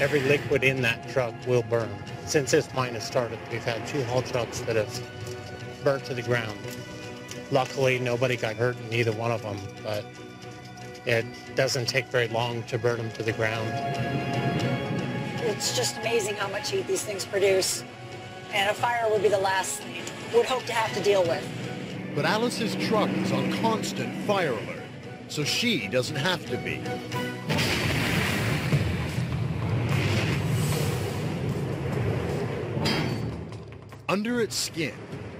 every liquid in that truck will burn. Since this mine has started, we've had two haul trucks that have burnt to the ground. Luckily, nobody got hurt in either one of them, but it doesn't take very long to burn them to the ground. It's just amazing how much heat these things produce. And a fire would be the last thing we'd hope to have to deal with. But Alice's truck is on constant fire alert, so she doesn't have to be. Under its skin,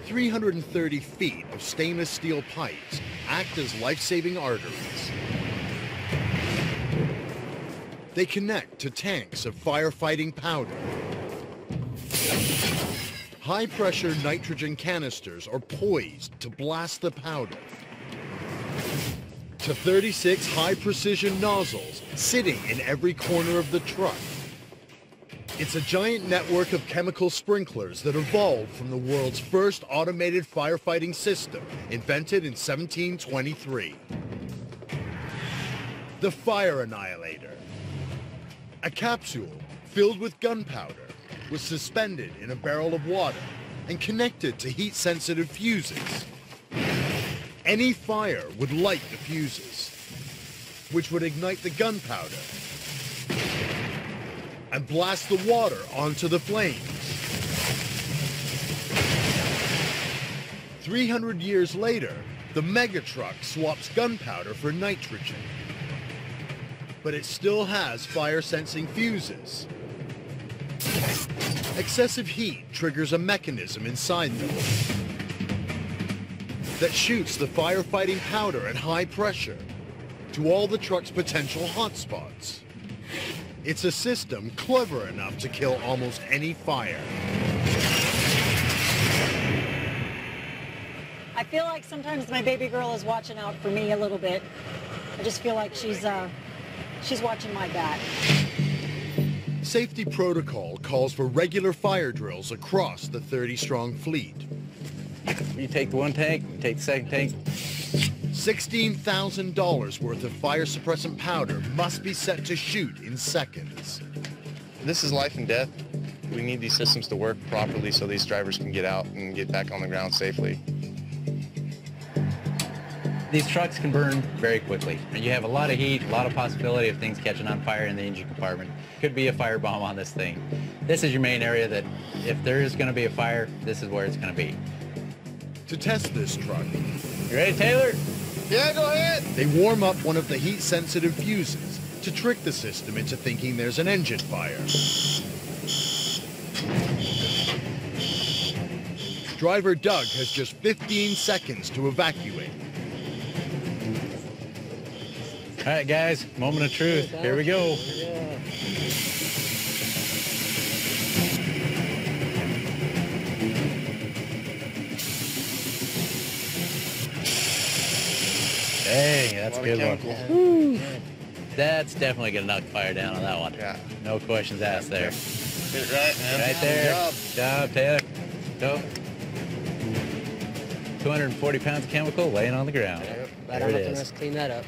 330 feet of stainless steel pipes act as life-saving arteries. They connect to tanks of firefighting powder. High-pressure nitrogen canisters are poised to blast the powder to 36 high-precision nozzles sitting in every corner of the truck. It's a giant network of chemical sprinklers that evolved from the world's first automated firefighting system, invented in 1723. The Fire Annihilator. A capsule filled with gunpowder was suspended in a barrel of water and connected to heat-sensitive fuses. Any fire would light the fuses, which would ignite the gunpowder and blast the water onto the flames. 300 years later, the megatruck swaps gunpowder for nitrogen. But it still has fire-sensing fuses. Excessive heat triggers a mechanism inside them that shoots the firefighting powder at high pressure to all the truck's potential hotspots. It's a system clever enough to kill almost any fire. I feel like sometimes my baby girl is watching out for me a little bit. I just feel like she's uh, she's watching my back. Safety protocol calls for regular fire drills across the 30-strong fleet. You take the one tank, you take the second tank. $16,000 worth of fire suppressant powder must be set to shoot in seconds. This is life and death. We need these systems to work properly so these drivers can get out and get back on the ground safely. These trucks can burn very quickly. You have a lot of heat, a lot of possibility of things catching on fire in the engine compartment. Could be a firebomb on this thing. This is your main area that if there is going to be a fire, this is where it's going to be. To test this truck, You ready, Taylor? Yeah, go ahead. they warm up one of the heat-sensitive fuses to trick the system into thinking there's an engine fire. Driver Doug has just 15 seconds to evacuate. All right, guys, moment of truth. Here we go. Dang, that's a lot of good one. That's definitely gonna knock fire down on that one. Yeah. No questions asked there. Get it right, man. Right there. Good job. Job, Taylor. Go. 240 pounds of chemical laying on the ground. Yep, There I don't it have is. to clean that up.